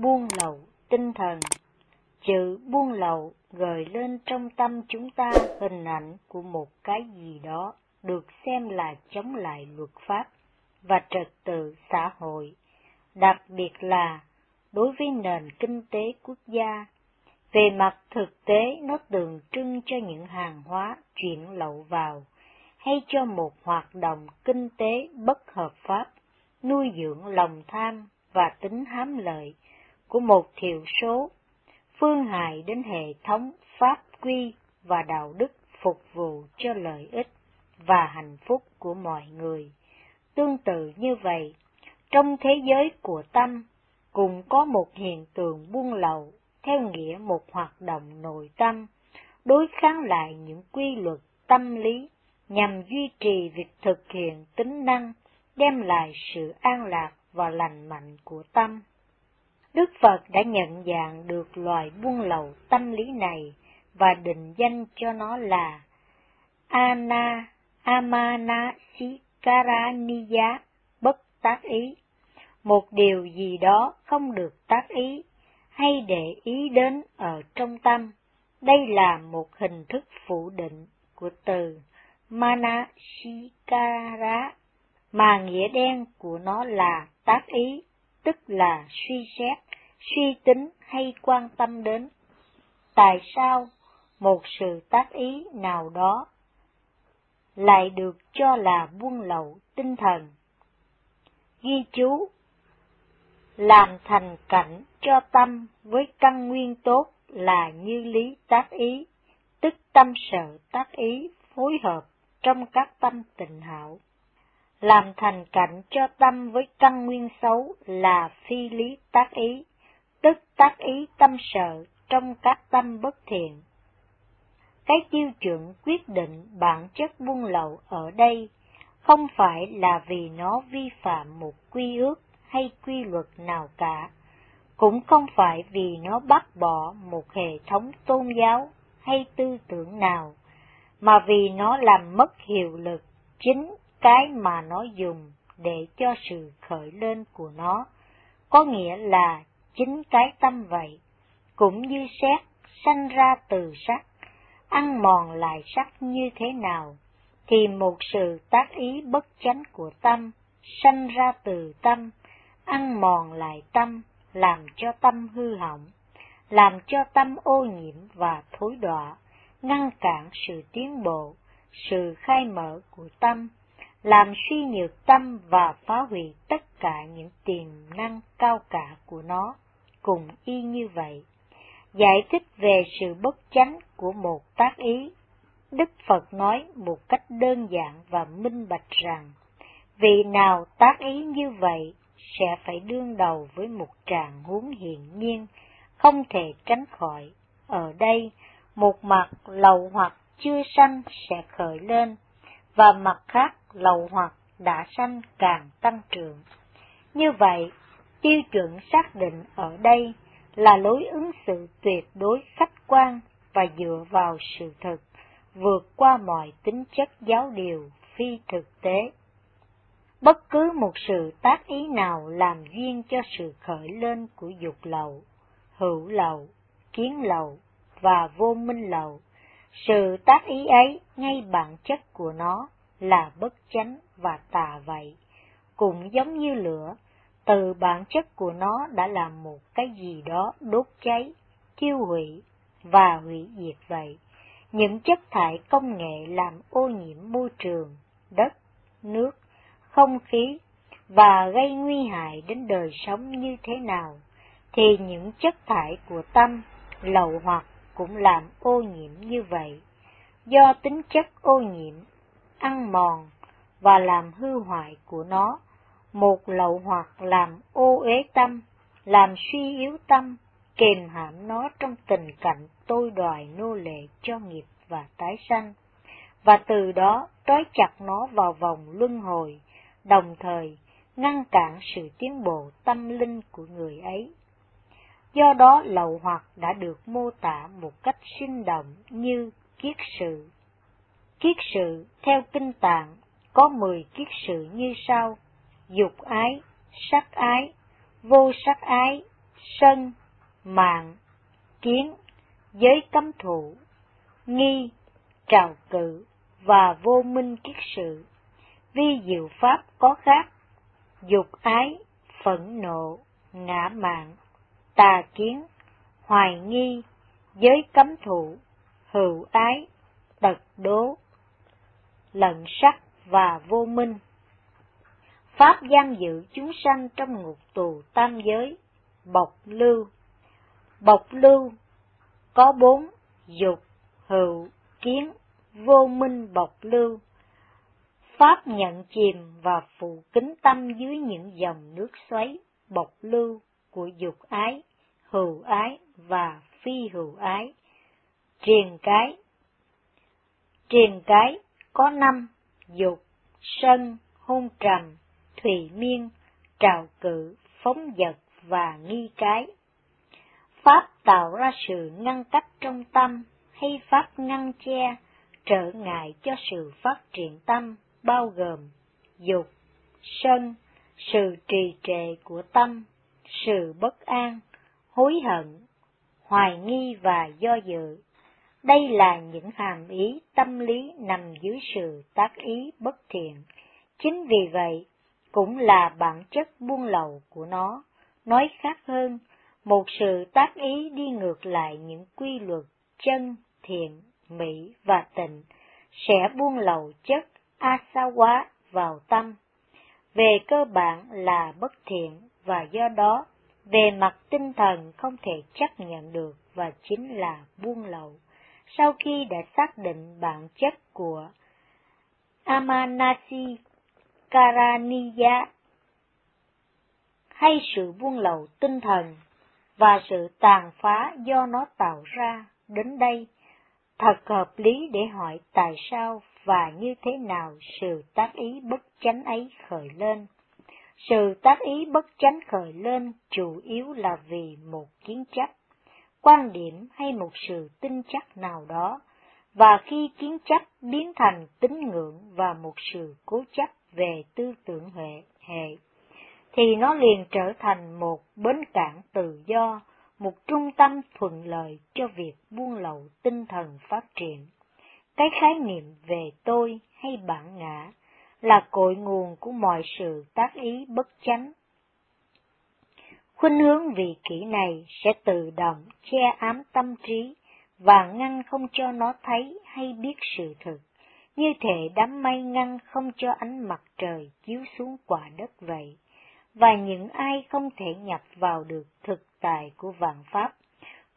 buông lậu tinh thần. Chữ buông lậu gợi lên trong tâm chúng ta hình ảnh của một cái gì đó được xem là chống lại luật pháp và trật tự xã hội, đặc biệt là đối với nền kinh tế quốc gia. Về mặt thực tế, nó tượng trưng cho những hàng hóa chuyển lậu vào, hay cho một hoạt động kinh tế bất hợp pháp, nuôi dưỡng lòng tham và tính hám lợi của một thiểu số, phương hại đến hệ thống pháp quy và đạo đức phục vụ cho lợi ích và hạnh phúc của mọi người. Tương tự như vậy, trong thế giới của tâm cũng có một hiện tượng buông lậu theo nghĩa một hoạt động nội tâm, đối kháng lại những quy luật tâm lý nhằm duy trì việc thực hiện tính năng, đem lại sự an lạc và lành mạnh của tâm. Đức Phật đã nhận dạng được loài buông lậu tâm lý này và định danh cho nó là Ana Amanasikaraniya bất tác ý, một điều gì đó không được tác ý hay để ý đến ở trong tâm. Đây là một hình thức phủ định của từ Manasikara, mà nghĩa đen của nó là tác ý, tức là suy xét, suy tính hay quan tâm đến. Tại sao một sự tác ý nào đó lại được cho là buông lậu tinh thần. Ghi chú Làm thành cảnh cho tâm với căn nguyên tốt là như lý tác ý, tức tâm sợ tác ý phối hợp trong các tâm tịnh hảo. Làm thành cảnh cho tâm với căn nguyên xấu là phi lý tác ý, tức tác ý tâm sợ trong các tâm bất thiện. Cái tiêu chuẩn quyết định bản chất buông lậu ở đây không phải là vì nó vi phạm một quy ước hay quy luật nào cả, cũng không phải vì nó bác bỏ một hệ thống tôn giáo hay tư tưởng nào, mà vì nó làm mất hiệu lực chính cái mà nó dùng để cho sự khởi lên của nó, có nghĩa là chính cái tâm vậy, cũng như xét sanh ra từ sắc ăn mòn lại sắc như thế nào, thì một sự tác ý bất chánh của tâm, sanh ra từ tâm, ăn mòn lại tâm, làm cho tâm hư hỏng, làm cho tâm ô nhiễm và thối đọa, ngăn cản sự tiến bộ, sự khai mở của tâm, làm suy nhược tâm và phá hủy tất cả những tiềm năng cao cả của nó, cùng y như vậy giải thích về sự bất chánh của một tác ý. Đức Phật nói một cách đơn giản và minh bạch rằng, vì nào tác ý như vậy sẽ phải đương đầu với một trạng huống hiển nhiên, không thể tránh khỏi. Ở đây, một mặt lầu hoặc chưa sanh sẽ khởi lên, và mặt khác lầu hoặc đã sanh càng tăng trưởng. Như vậy, tiêu chuẩn xác định ở đây là lối ứng xử tuyệt đối khách quan và dựa vào sự thực, vượt qua mọi tính chất giáo điều phi thực tế. Bất cứ một sự tác ý nào làm duyên cho sự khởi lên của dục lậu, hữu lậu, kiến lậu và vô minh lậu, sự tác ý ấy ngay bản chất của nó là bất chánh và tà vậy, cũng giống như lửa từ bản chất của nó đã là một cái gì đó đốt cháy, tiêu hủy và hủy diệt vậy. Những chất thải công nghệ làm ô nhiễm môi trường, đất, nước, không khí và gây nguy hại đến đời sống như thế nào, thì những chất thải của tâm, lậu hoặc cũng làm ô nhiễm như vậy. Do tính chất ô nhiễm, ăn mòn và làm hư hoại của nó, một lậu hoặc làm ô uế tâm, làm suy yếu tâm, kềm hãm nó trong tình cảnh tôi đòi nô lệ cho nghiệp và tái sanh, và từ đó trói chặt nó vào vòng luân hồi, đồng thời ngăn cản sự tiến bộ tâm linh của người ấy. Do đó lậu hoặc đã được mô tả một cách sinh động như kiết sự. Kiết sự theo kinh tạng có mười kiết sự như sau dục ái, sắc ái, vô sắc ái, sân, mạng, kiến, giới cấm thủ, nghi, trào cự và vô minh kiết sự. Vi diệu pháp có khác, dục ái, phẫn nộ, ngã mạng, tà kiến, hoài nghi, giới cấm thủ, hữu ái, tật đố, lận sắc và vô minh. Pháp giam giữ chúng sanh trong ngục tù tam giới, bộc lưu. Bộc lưu có bốn, dục, hữu, kiến, vô minh bộc lưu. Pháp nhận chìm và phụ kính tâm dưới những dòng nước xoáy, bộc lưu của dục ái, hữu ái và phi hữu ái. Triền cái Triền cái có năm, dục, sân, hôn trầm, thủy miên, trào cử, phóng vật và nghi cái. Pháp tạo ra sự ngăn cách trong tâm hay pháp ngăn che, trở ngại cho sự phát triển tâm, bao gồm dục, sân, sự trì trệ của tâm, sự bất an, hối hận, hoài nghi và do dự. Đây là những hàm ý tâm lý nằm dưới sự tác ý bất thiện. Chính vì vậy, cũng là bản chất buông lậu của nó. Nói khác hơn, một sự tác ý đi ngược lại những quy luật chân, thiện, mỹ và tịnh sẽ buông lậu chất asawa vào tâm. Về cơ bản là bất thiện và do đó về mặt tinh thần không thể chấp nhận được và chính là buông lậu. Sau khi đã xác định bản chất của Amanasi Karaniya hay sự buông lậu tinh thần và sự tàn phá do nó tạo ra đến đây, thật hợp lý để hỏi tại sao và như thế nào sự tác ý bất chánh ấy khởi lên. Sự tác ý bất chánh khởi lên chủ yếu là vì một kiến chấp, quan điểm hay một sự tin chắc nào đó, và khi kiến chấp biến thành tín ngưỡng và một sự cố chấp về tư tưởng hệ, hệ thì nó liền trở thành một bến cảng tự do, một trung tâm thuận lợi cho việc buông lậu tinh thần phát triển. Cái khái niệm về tôi hay bản ngã là cội nguồn của mọi sự tác ý bất chánh. Khuynh hướng vị kỷ này sẽ tự động che ám tâm trí và ngăn không cho nó thấy hay biết sự thực, như thể đám mây ngăn không cho ánh mặt trời chiếu xuống quả đất vậy. Và những ai không thể nhập vào được thực tại của vạn pháp,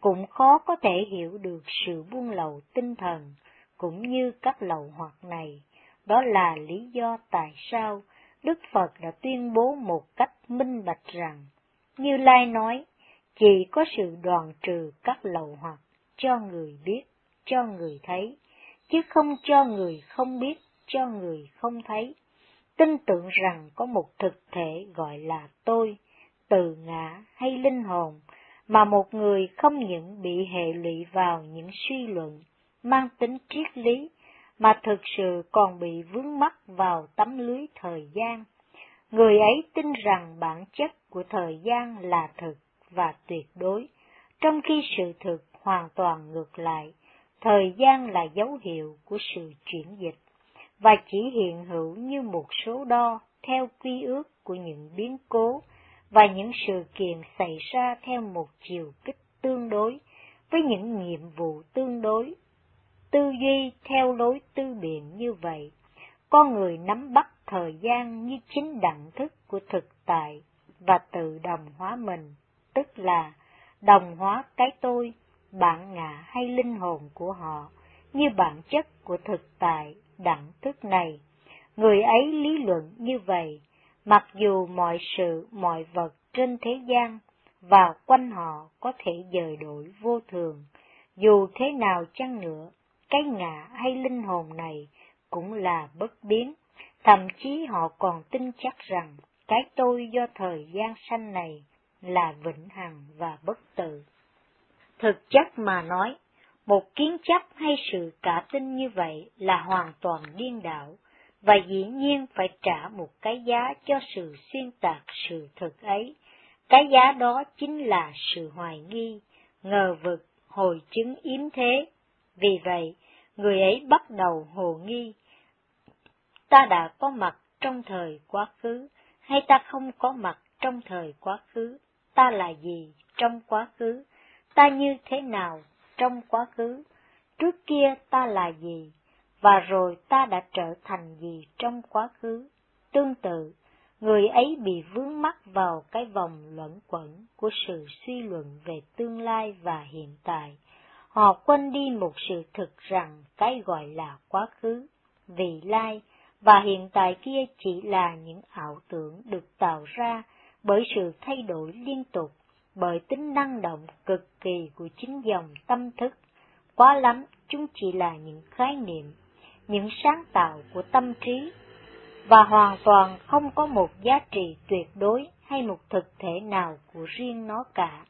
cũng khó có thể hiểu được sự buông lậu tinh thần, cũng như các lậu hoặc này đó là lý do tại sao Đức Phật đã tuyên bố một cách minh bạch rằng, như Lai nói, chỉ có sự đoàn trừ các lậu hoặc cho người biết, cho người thấy, chứ không cho người không biết, cho người không thấy. Tin tưởng rằng có một thực thể gọi là tôi, từ ngã hay linh hồn, mà một người không những bị hệ lụy vào những suy luận mang tính triết lý mà thực sự còn bị vướng mắc vào tấm lưới thời gian. Người ấy tin rằng bản chất của thời gian là thực và tuyệt đối, trong khi sự thực hoàn toàn ngược lại, thời gian là dấu hiệu của sự chuyển dịch, và chỉ hiện hữu như một số đo theo quy ước của những biến cố và những sự kiện xảy ra theo một chiều kích tương đối với những nhiệm vụ tương đối. Tư duy theo lối tư biện như vậy, con người nắm bắt thời gian như chính đẳng thức của thực tại và tự đồng hóa mình, tức là đồng hóa cái tôi, bản ngã hay linh hồn của họ như bản chất của thực tại đẳng thức này. Người ấy lý luận như vậy, mặc dù mọi sự, mọi vật trên thế gian và quanh họ có thể dời đổi vô thường, dù thế nào chăng nữa, cái ngã hay linh hồn này cũng là bất biến, thậm chí họ còn tin chắc rằng cái tôi do thời gian sanh này là vĩnh hằng và bất tử. Thực chất mà nói, một kiến chấp hay sự cả tin như vậy là hoàn toàn điên đảo, và dĩ nhiên phải trả một cái giá cho sự xuyên tạc sự thực ấy, cái giá đó chính là sự hoài nghi, ngờ vực, hồi chứng yếm thế. Vì vậy, người ấy bắt đầu hồ nghi. Ta đã có mặt trong thời quá khứ, hay ta không có mặt trong thời quá khứ? Ta là gì trong quá khứ? Ta như thế nào trong quá khứ? Trước kia ta là gì? Và rồi ta đã trở thành gì trong quá khứ? Tương tự, người ấy bị vướng mắc vào cái vòng luẩn quẩn của sự suy luận về tương lai và hiện tại. Họ quên đi một sự thực rằng cái gọi là quá khứ, vị lai và hiện tại kia chỉ là những ảo tưởng được tạo ra bởi sự thay đổi liên tục, bởi tính năng động cực kỳ của chính dòng tâm thức. Quá lắm, chúng chỉ là những khái niệm, những sáng tạo của tâm trí và hoàn toàn không có một giá trị tuyệt đối hay một thực thể nào của riêng nó cả.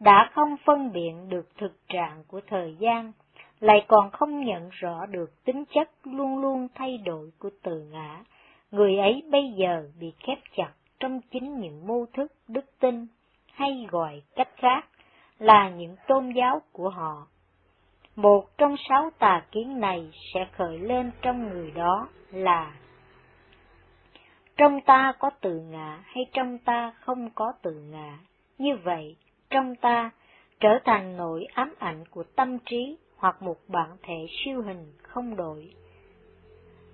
Đã không phân biệt được thực trạng của thời gian, lại còn không nhận rõ được tính chất luôn luôn thay đổi của từ ngã, người ấy bây giờ bị khép chặt trong chính những mô thức đức tin, hay gọi cách khác là những tôn giáo của họ. Một trong sáu tà kiến này sẽ khởi lên trong người đó là trong ta có tự ngã hay trong ta không có tự ngã. Như vậy, trong ta trở thành nỗi ám ảnh của tâm trí hoặc một bản thể siêu hình không đổi.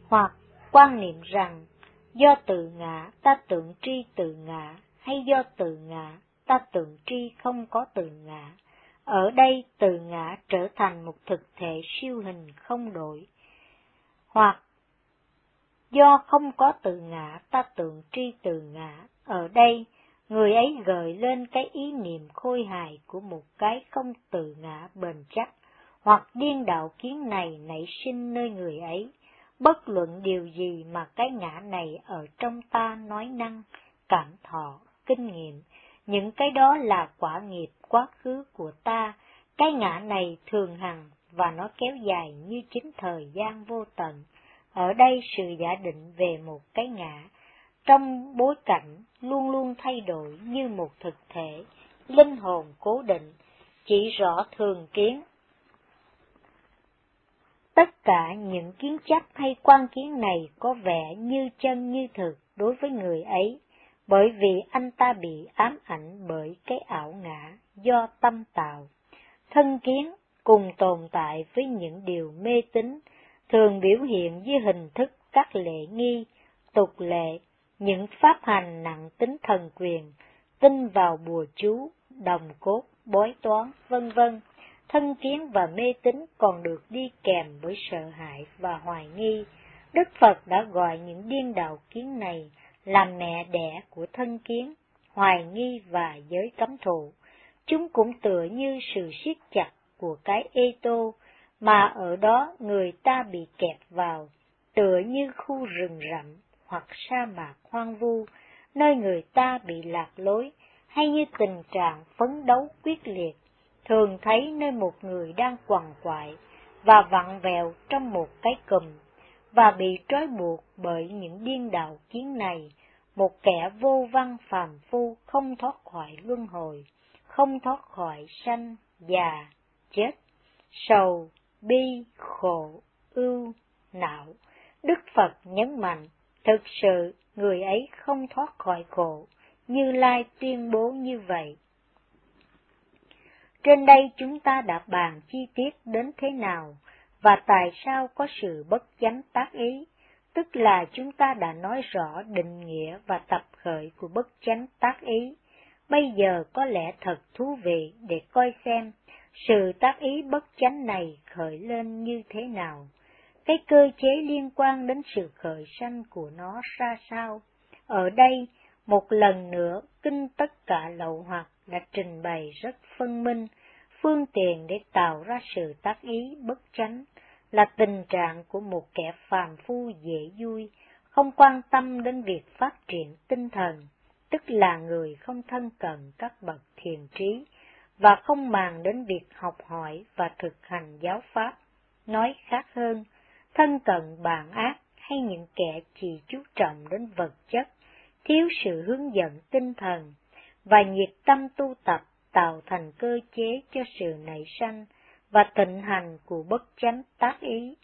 Hoặc quan niệm rằng do tự ngã ta tượng tri tự ngã hay do tự ngã ta tượng tri không có tự ngã. Ở đây tự ngã trở thành một thực thể siêu hình không đổi. Hoặc Do không có tự ngã, ta tượng tri tự ngã. Ở đây, người ấy gợi lên cái ý niệm khôi hài của một cái không tự ngã bền chắc, hoặc điên đạo kiến này nảy sinh nơi người ấy. Bất luận điều gì mà cái ngã này ở trong ta nói năng, cảm thọ, kinh nghiệm, những cái đó là quả nghiệp quá khứ của ta, cái ngã này thường hằng và nó kéo dài như chính thời gian vô tận ở đây sự giả định về một cái ngã, trong bối cảnh luôn luôn thay đổi như một thực thể, linh hồn cố định, chỉ rõ thường kiến. Tất cả những kiến chấp hay quan kiến này có vẻ như chân như thực đối với người ấy, bởi vì anh ta bị ám ảnh bởi cái ảo ngã do tâm tạo. Thân kiến cùng tồn tại với những điều mê tín thường biểu hiện dưới hình thức các lệ nghi, tục lệ, những pháp hành nặng tính thần quyền, tin vào bùa chú, đồng cốt, bói toán, vân vân. Thân kiến và mê tín còn được đi kèm với sợ hãi và hoài nghi. Đức Phật đã gọi những điên đạo kiến này là mẹ đẻ của thân kiến, hoài nghi và giới cấm thụ. Chúng cũng tựa như sự siết chặt của cái ê tô, mà ở đó người ta bị kẹt vào, tựa như khu rừng rậm hoặc sa mạc hoang vu, nơi người ta bị lạc lối, hay như tình trạng phấn đấu quyết liệt, thường thấy nơi một người đang quằn quại và vặn vẹo trong một cái cùm, và bị trói buộc bởi những điên đạo kiến này, một kẻ vô văn phàm phu không thoát khỏi luân hồi, không thoát khỏi sanh, già, chết, sầu, bi, khổ, ưu, não. Đức Phật nhấn mạnh, thực sự người ấy không thoát khỏi khổ, Như Lai tuyên bố như vậy. Trên đây chúng ta đã bàn chi tiết đến thế nào, và tại sao có sự bất chánh tác ý, tức là chúng ta đã nói rõ định nghĩa và tập khởi của bất chánh tác ý. Bây giờ có lẽ thật thú vị để coi xem sự tác ý bất chánh này khởi lên như thế nào? Cái cơ chế liên quan đến sự khởi sanh của nó ra sao? Ở đây, một lần nữa, kinh tất cả lậu hoặc đã trình bày rất phân minh, phương tiện để tạo ra sự tác ý bất chánh là tình trạng của một kẻ phàm phu dễ vui, không quan tâm đến việc phát triển tinh thần, tức là người không thân cận các bậc thiền trí, và không màng đến việc học hỏi và thực hành giáo pháp. Nói khác hơn, thân cận bạn ác hay những kẻ chỉ chú trọng đến vật chất, thiếu sự hướng dẫn tinh thần, và nhiệt tâm tu tập tạo thành cơ chế cho sự nảy sanh và tịnh hành của bất chánh tác ý.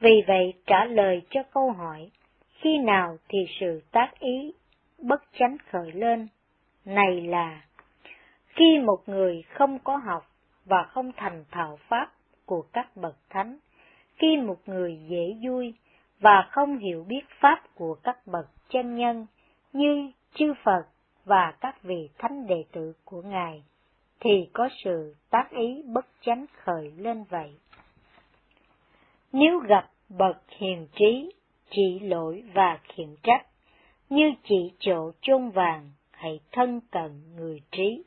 Vì vậy trả lời cho câu hỏi, khi nào thì sự tác ý bất chánh khởi lên? Này là, khi một người không có học và không thành thạo pháp của các bậc thánh, khi một người dễ vui và không hiểu biết pháp của các bậc chân nhân như chư Phật và các vị thánh đệ tử của Ngài, thì có sự tác ý bất chánh khởi lên vậy. Nếu gặp bậc hiền trí, chỉ lỗi và khiển trách, như chỉ chỗ chôn vàng, hãy thân cận người trí.